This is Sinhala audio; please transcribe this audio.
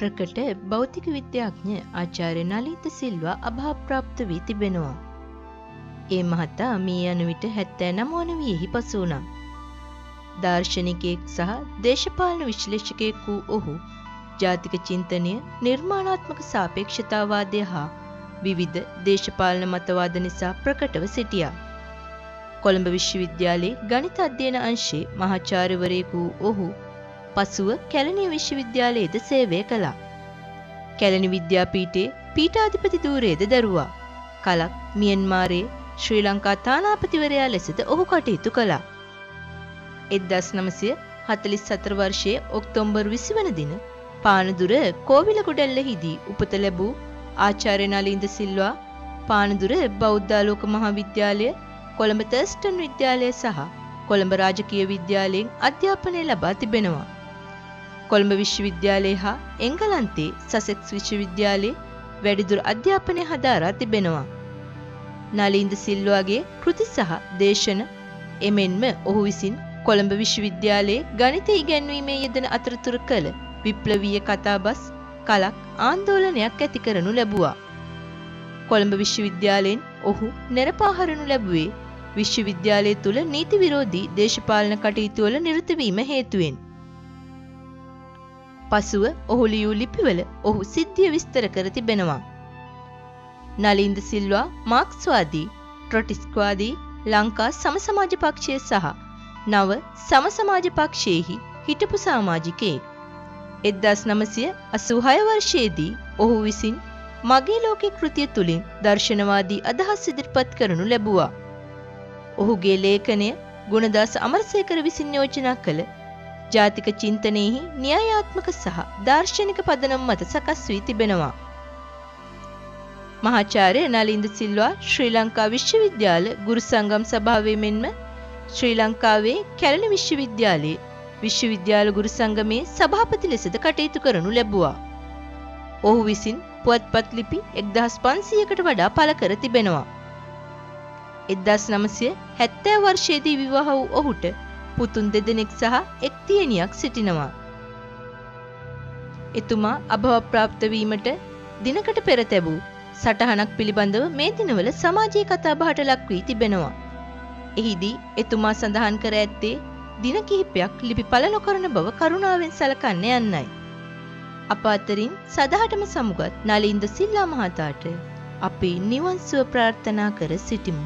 ප්‍රකට භෞතික විද්‍යාඥ ආචාර්ය නලිත සිල්වා අභාප්‍රාප්ත වී තිබෙනවා. ඒ මහතා මී යන විට හැත්තෑ නමවන වියෙහි පසු වුණා. දාර්ශනිකයෙක් සහ දේශපාලන විශ්ලේෂකයෙක් වූ ඔහු ජාතික චින්තනය නිර්මාණාත්මක සාපේක්ෂතාවාදය හා විවිධ දේශපාලන මතවාද නිසා ප්‍රකටව සිටියා. කොළඹ විශ්වවිද්‍යාලයේ ගණිත අධ්‍යයන අංශයේ මහාචාර්යවරයෙකු වූ ඔහු පසුව කැලණිය විශ්වවිද්‍යාලයේද සේවය කළා. කැලණි විද්‍යාපීඨයේ පීඨාධිපති ධූරයේද දරුවා. කලක් මියන්මාරයේ ශ්‍රී ලංකා තානාපතිවරයා ලෙසද ඔහු කටයුතු කළා. 1944 වර්ෂයේ ඔක්තෝබර් 20 වන දින පානදුර කෝවිලගොඩැල්ලෙහිදී උපත ලැබූ ආචාර්ය නලින්ද සිල්වා පානදුර බෞද්ධාලෝක මහාවිද්‍යාලය කොළඹ තර්ස්ටන් විද්‍යාලය සහ කොළඹ රාජකීය විද්‍යාලයෙන් අධ්‍යාපනය ලබා තිබෙනවා. කොළඹ විශ්වවිද්‍යාලය හා එංගලන්තයේ සසෙක්ස් විශ්වවිද්‍යාලයේ වැඩිදුර අධ්‍යාපනය හදාරා තිබෙනවා. නලින්ද සිල්වාගේ කෘති සහ දේශන එමෙන්ම ඔහු විසින් කොළඹ විශ්වවිද්‍යාලයේ ගණිත ඉගැන්වීමේ යෙදෙන අතරතුර කළ විප්ලවීය කතාබස් කලක් ආන්දෝලනයක් ඇති කරනු ලැබුවා. කොළඹ විශ්වවිද්‍යාලයෙන් ඔහු නෙරපාහරනු ලැබුවේ විශ්වවිද්‍යාලය තුළ නීති විරෝධී දේශපාලන කටයුතු වල නිරත වීම හේතුවෙන්. පසුව ඔහු ලියූ ලිපිවල ඔහු සිද්ධිය විස්තර කර තිබෙනවා. නලින්ද සිල්වා මාක්ස්වාදී ට්‍රොටිස්ක්වාදී ලංකා සමසමාජ පක්ෂය සහ නව සමසමාජ පක්ෂයෙහි හිටපු සාමාජිකයෙක්. එද්දස් නමසය අසූහය වර්ෂයේදී ඔහු විසින් මගේ ලෝකෙ කෘතිය තුළින් දර්ශනවාදී අදහස් ඉදිරිපත් කරනු ලැබුවා. ඔහුගේ ලේඛනය ගුණදාස අමරසේකර විසින් යෝජනා කළ ජාතික චින්තනයෙහි න්‍යායාත්මක සහ දාර්ශනික පදනම් මත සකස් වී තිබෙනවා. මහාචාර්ය නලින්ද සිල්වා ශ්‍රී ලංකා විශ්වවිද්‍යාල ගුරු සංගම් සභාවේ මෙන්ම ශ්‍රී ලංකාවේ කැලණි විශ්වවිද්‍යාලයේ විශ්වවිද්‍යාල ගුරු සංගමේ සභාපති ලෙසද කටයුතු කරනු ලැබුවා. ඔහු විසින් පුවත්පත් ලිපි එක්දහස් පන්සියකට වඩා පළ කර තිබෙනවා. එදදස් නමසය හැත්තෑ වර්ෂයේදී විවාහ වූ ඔහුට පුතුන් දෙදෙනෙක් සහ එක් තියනියක් සිටිනවා. එතුමා අභවප්‍රාප්තවීමට දිනකට පෙර තැබූ සටහනක් පිළිබඳව මේ දිනවල සමාජයේ කතා බහට ලක් වී තිබෙනවා. එහිදී එතුමා සඳහන් කර ඇත්තේ දින කිහිපයක් ලිපි පළ නොකරන බව කරුණාවෙන් සලකන්න යන්නයි. අප අතරින් සදහටම සමුගත් නලින්ද සිල්ලා මහතාට අපි නිවන් සුව ප්‍රාර්ථනා කර සිටිමු.